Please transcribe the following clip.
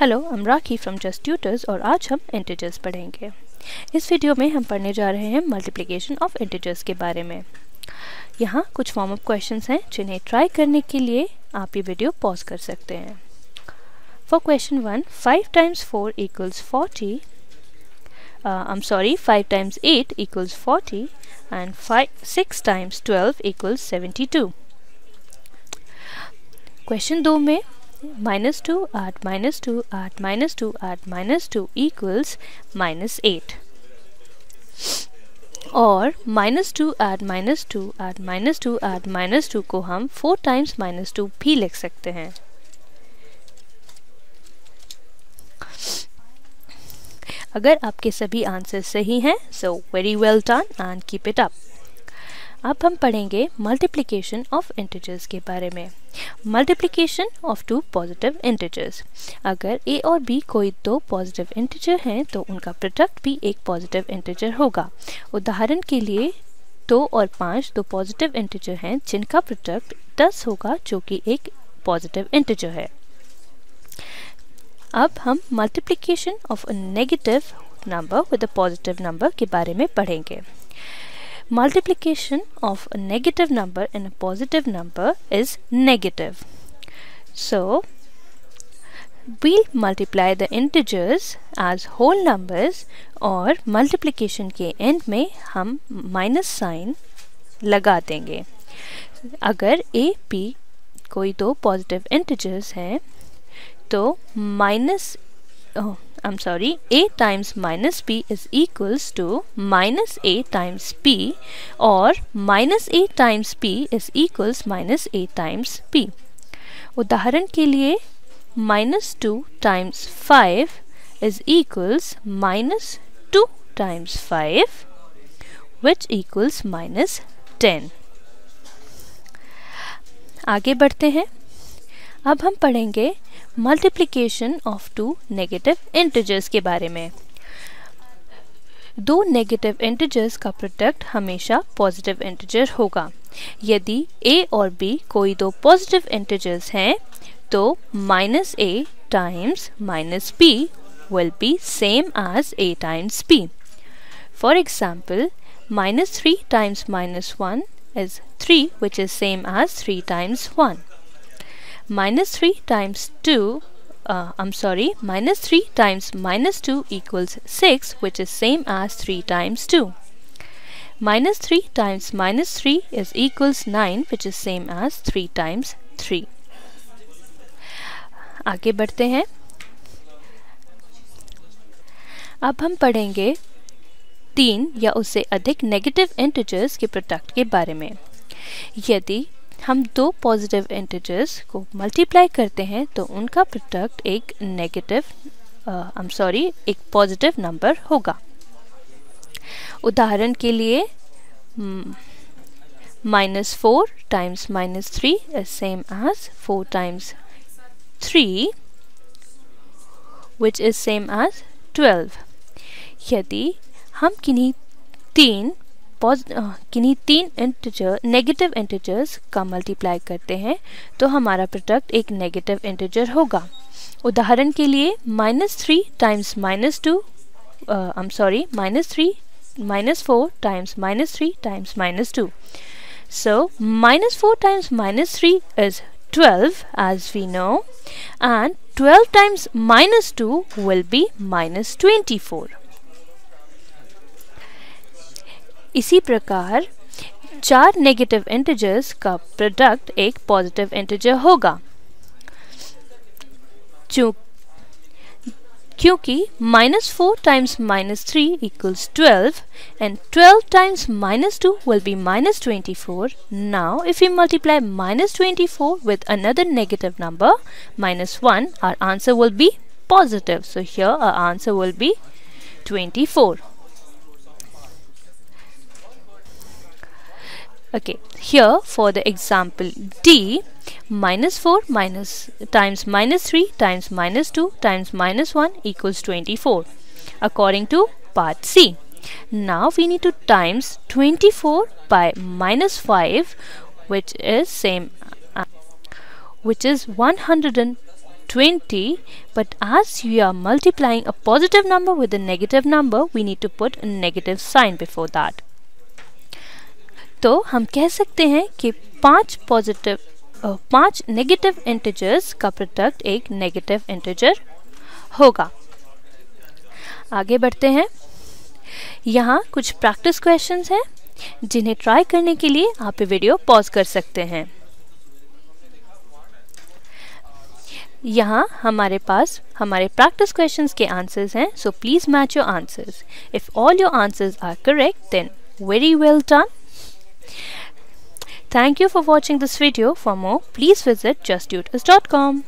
Hello हम राखी from just tutors और आज हम इंटीजर्स पढ़ेंगे। इस वीडियो में हम पढ़ने जा रहे हैं मल्टीप्लिकेशन ऑफ़ इंटीजर्स के बारे में। यहाँ कुछ फॉर्म अप क्वेश्चंस हैं जिन्हें ट्राई करने के लिए आप ये वीडियो पॉज कर सकते हैं। For question one five times four equals forty I am sorry five times eight equals forty and five six times twelve equals seventy two question दो में minus 2 add minus 2 add minus 2 add minus 2 equals minus 8 और minus two add minus two add minus two add minus two को हम four times minus to भी लिख सकते हैं। अगर आपके सभी आंसर सही हैं so very well done and keep it up अब हम पढ़ेंगे मल्टीप्लिकेशन ऑफ़ इंटीजर्स के बारे में। Multiplication of two positive integers अगर ए और बी कोई दो पॉजिटिव इंटीजर हैं तो उनका प्रोडक्ट भी एक पॉजिटिव इंटीजर होगा। उदाहरण के लिए, दो और पाँच दो पॉजिटिव इंटीजर हैं, जिनका प्रोडक्ट दस होगा, जो कि एक पॉजिटिव इंटीजर है। अब हम multiplication of negative number with a positive number के बारे में पढ़ेंगे। Multiplication of a negative number and a positive number is negative. So, we'll multiply the integers as whole numbers और multiplication के end में हम minus sign लगा देंगे अगर a p कोई दो positive integers हैं तो minus oh, I'm sorry a times minus p is equals to minus a times p or minus a times p is equals minus a times p उदाहरण के लिए minus 2 times 5 is equals minus 2 times 5 which equals minus 10 आगे बढ़ते हैं अब हम पढ़ेंगे multiplication of two negative integers के बारे में दो नेगेटिव इंटीजर्स का प्रोडक्ट हमेशा पॉजिटिव इंटीजर होगा यदि ए और बी कोई दो पॉजिटिव इंटीजर्स हैं तो minus A times minus P will be same as a times p. For example, minus 3 times minus 1 is 3 which is same as 3 times 1. Minus 3 times 2 uh, I'm sorry minus 3 times minus 2 equals 6 which is same as 3 times 2 minus 3 times minus 3 is equals 9 which is same as 3 times 3 आगे बढ़ते हैं अब हम पढ़ेंगे तीन या उससे अधिक नेगेटिव इंटीजर्स के प्रोडक्ट के बारे में यदि हम दो पॉजिटिव इंटीजर्स को मल्टीप्लाई करते हैं तो उनका प्रोडक्ट एक नेगेटिव आई एम सॉरी एक पॉजिटिव नंबर होगा। उदाहरण के लिए minus four times minus three is same as four times three which is same as twelve यदि हम किन्हीं तीन किन्हीं तीन इंटीजर नेगेटिव इंटीजर्स का मल्टीप्लाई करते हैं तो हमारा प्रोडक्ट एक नेगेटिव इंटीजर होगा उदाहरण के लिए minus three times minus two I am sorry minus three minus 4 times minus 3 times minus 2. So, minus 4 times minus 3 is 12 as we know, and 12 times minus 2 will be minus 24. इसी प्रकार चार negative integers का product एक positive integer होगा। क्योंकि minus four times minus three equals twelve and twelve times minus two will be minus twenty four now if you multiply minus twenty four with another negative number minus one our answer will be positive. So, here our answer will be 24 okay here for the example D minus 4 minus times minus 3 times minus 2 times minus 1 equals 24 according to part C. Now we need to times 24 by minus 5 which is same uh, which is 120 but as we are multiplying a positive number with a negative number we need to put a negative sign before that तो हम कह सकते हैं कि पाँच positive पाँच negative integers का product एक नेगेटिव इंटीजर होगा। आगे बढ़ते हैं। यहाँ कुछ प्रैक्टिस क्वेश्चंस हैं, जिन्हें ट्राई करने के लिए आप वीडियो पॉज कर सकते हैं। यहाँ हमारे पास, हमारे प्रैक्टिस क्वेश्चंस के आंसर्स हैं so please match your answers if all your answers are correct then very well done Thank you for watching this video. For more, please visit justtutus.com.